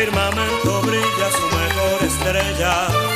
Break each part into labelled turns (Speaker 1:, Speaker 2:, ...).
Speaker 1: firmamento brilla su mejor estrella.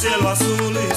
Speaker 1: cielo azul